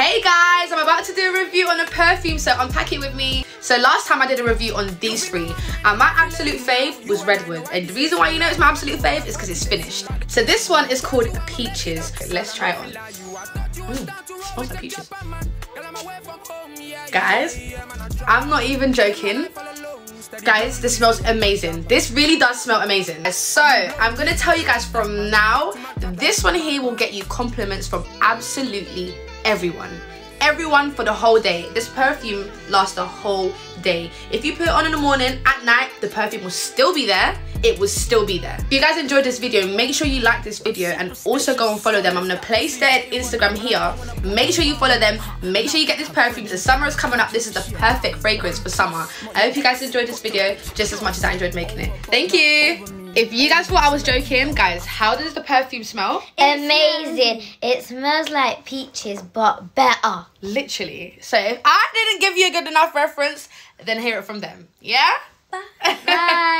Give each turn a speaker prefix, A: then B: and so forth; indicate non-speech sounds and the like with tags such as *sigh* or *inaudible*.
A: Hey guys, I'm about to do a review on a perfume, so unpack it with me. So last time I did a review on these three, and my absolute fave was Redwood. And the reason why you know it's my absolute fave is because it's finished. So this one is called Peaches. Let's try it on. Mm, Ooh, smells like peaches. Guys, I'm not even joking. Guys, this smells amazing. This really does smell amazing. So, I'm gonna tell you guys from now, this one here will get you compliments from absolutely everyone. Everyone for the whole day. This perfume lasts the whole day. If you put it on in the morning at night the perfume will still be there. It will still be there. If you guys enjoyed this video make sure you like this video and also go and follow them. I'm gonna place their instagram here. Make sure you follow them. Make sure you get this perfume. The summer is coming up. This is the perfect fragrance for summer. I hope you guys enjoyed this video just as much as i enjoyed making it. Thank you if you guys thought I was joking, guys, how does the perfume smell?
B: Amazing. It smells like peaches, but better.
A: Literally. So if I didn't give you a good enough reference, then hear it from them. Yeah?
B: Bye. Bye. *laughs*